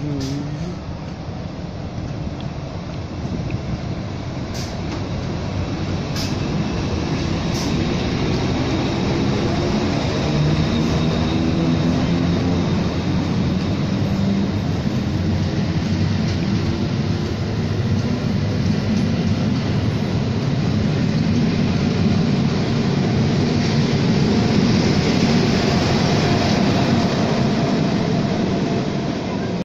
Hum.